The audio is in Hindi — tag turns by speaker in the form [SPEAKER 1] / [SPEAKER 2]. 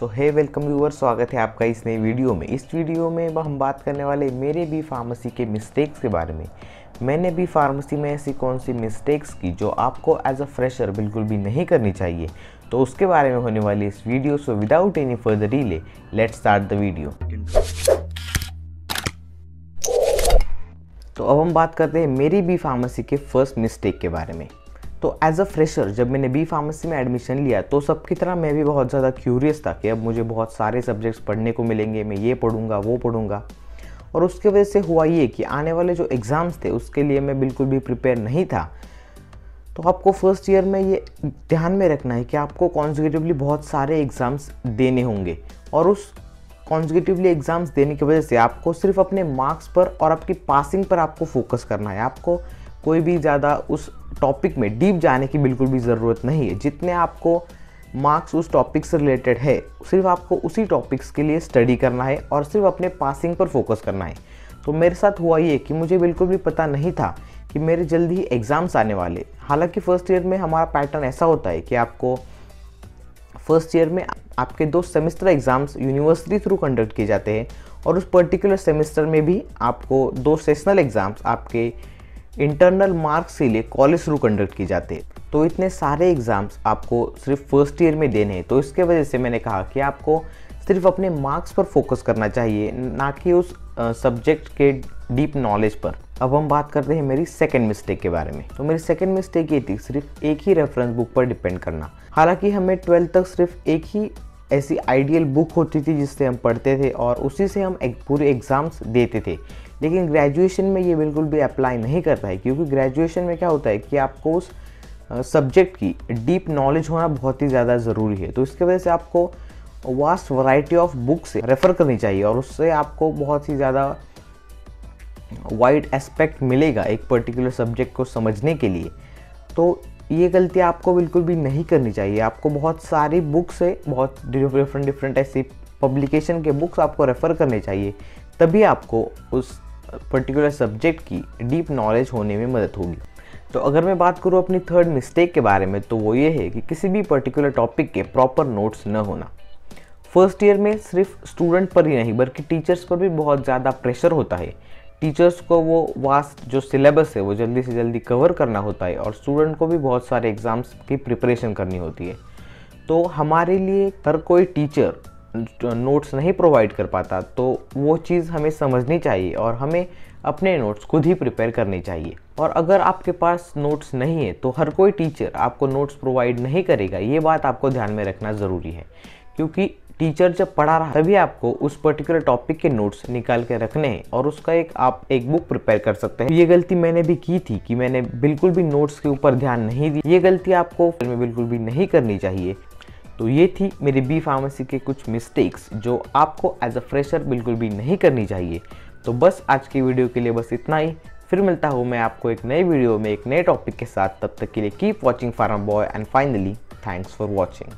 [SPEAKER 1] सो हे वेलकम व्यूअर स्वागत है आपका इस नई वीडियो में। इस वीडियो में हम बात करने वाले मेरे भी फार्मेसी के मिस्टेक्स के बारे में। मैंने भी फार्मेसी में ऐसी कौन सी मिस्टेक्स की जो आपको एज अ फ्रेशर बिल्कुल भी नहीं करनी चाहिए। तो उसके बारे में होने वाली इस video so without any further delay let start the video तो अब हम बात करते हैं मेरी भी फार्मेसी के फ़र्स्ट मिस्टेक के बारे में। तो एज अ फ्रेशर जब मैंने बी फार्मेसी में एडमिशन लिया तो सबकी तरह मैं भी बहुत ज़्यादा क्यूरियस था कि अब मुझे बहुत सारे सब्जेक्ट्स पढ़ने को मिलेंगे, मैं ये पढ़ूँगा, वो पढ़ूँगा। और उसके वजह से हुआ ये कि आने वाले जो एग्ज़ाम्स थे, उसके लिए मैं बिल्कुल भी प्रिपेयर नहीं था। तो आपको फ़र्स्ट ईयर में ये ध्यान में रखना है कि आपको कॉन्जिक्यूटिवली बहुत सारे एग्ज़ाम्स देने होंगे। और उस कॉन्जिक्यूटिवली एग्ज़ाम्स देने की वजह से आपको सिर्फ़ अपने मार्क्स पर और आपकी पासिंग पर आपको फोकस करना है। आपको कोई भी ज़्यादा उस टॉपिक में डीप जाने की बिल्कुल भी ज़रूरत नहीं है। जितने आपको मार्क्स उस टॉपिक से रिलेटेड है, सिर्फ़ आपको उसी टॉपिक्स के लिए स्टडी करना है और सिर्फ़ अपने पासिंग पर फोकस करना है। तो मेरे साथ हुआ ये कि मुझे बिल्कुल भी पता नहीं था कि मेरे जल्दी ही एग्ज़ाम्स आने वाले। हालाँकि फ़र्स्ट ईयर में हमारा पैटर्न ऐसा होता है कि आपको फ़र्स्ट ईयर में आपके दो semester exams university through conduct किए जाते हैं और उस पर्टिकुलर सेमेस्टर में भी आपको दो सेशनल एग्ज़ाम्स आपके इंटरनल मार्क्स के लिए कॉलेज थ्रू कंडक्ट की जाते हैं। तो इतने सारे एग्ज़ाम्स आपको सिर्फ़ फ़र्स्ट ईयर में देने हैं। तो इसके वजह से मैंने कहा कि आपको सिर्फ़ अपने मार्क्स पर फोकस करना चाहिए, ना कि उस सब्जेक्ट के डीप नॉलेज पर। अब हम बात करते हैं मेरी सेकेंड मिस्टेक के बारे में। तो मेरी सेकेंड मिस्टेक ये थी सिर्फ़ एक ही रेफरेंस बुक पर डिपेंड करना। हालाँकि हमें ट्वेल्थ तक सिर्फ़ एक ही ऐसी आइडियल बुक होती थी जिससे हम पढ़ते थे और उसी से हम एक पूरे एग्ज़ाम्स देते थे। लेकिन ग्रेजुएशन में ये बिल्कुल भी अप्लाई नहीं करता है, क्योंकि ग्रेजुएशन में क्या होता है कि आपको उस सब्जेक्ट की डीप नॉलेज होना बहुत ही ज़्यादा ज़रूरी है। तो इसके वजह से आपको वास्ट वैरायटी ऑफ़ बुक से रेफ़र करनी चाहिए और उससे आपको बहुत ही ज़्यादा वाइड एस्पेक्ट मिलेगा एक पर्टिकुलर सब्जेक्ट को समझने के लिए। तो ये गलती आपको बिल्कुल भी नहीं करनी चाहिए। आपको बहुत सारी बुक्स से बहुत डिफरेंट डिफरेंट ऐसी पब्लिकेशन के बुक्स आपको रेफ़र करने चाहिए, तभी आपको उस पर्टिकुलर सब्जेक्ट की डीप नॉलेज होने में मदद होगी। तो अगर मैं बात करूँ अपनी थर्ड मिस्टेक के बारे में तो वो ये है कि किसी भी पर्टिकुलर टॉपिक के प्रॉपर नोट्स न होना। फ़र्स्ट ईयर में सिर्फ़ स्टूडेंट पर ही नहीं, बल्कि टीचर्स पर भी बहुत ज़्यादा प्रेशर होता है। टीचर्स को वो वास्ट जो सिलेबस है, वो जल्दी से जल्दी कवर करना होता है और स्टूडेंट को भी बहुत सारे एग्ज़ाम्स की प्रिपरेशन करनी होती है। तो हमारे लिए, हर कोई टीचर नोट्स नहीं प्रोवाइड कर पाता तो वो चीज़ हमें समझनी चाहिए और हमें अपने नोट्स खुद ही प्रिपेयर करने चाहिए। और अगर आपके पास नोट्स नहीं है तो हर कोई टीचर आपको नोट्स प्रोवाइड नहीं करेगा। ये बात आपको ध्यान में रखना ज़रूरी है। क्योंकि टीचर जब पढ़ा रहा तभी आपको उस पर्टिकुलर टॉपिक के नोट्स निकाल के रखने हैं और उसका एक, आप एक बुक प्रिपेयर कर सकते हैं। ये गलती मैंने भी की थी कि मैंने बिल्कुल भी नोट्स के ऊपर ध्यान नहीं दी ये गलती आपको में बिल्कुल भी नहीं करनी चाहिए। तो ये थी मेरी बी फार्मेसी के कुछ मिस्टेक्स जो आपको एज अ फ्रेशर बिल्कुल भी नहीं करनी चाहिए। तो बस आज की वीडियो के लिए बस इतना ही। फिर मिलता हूँ मैं आपको एक नए वीडियो में एक नए टॉपिक के साथ। तब तक के लिए keep watching farm boy and finally thanks for watching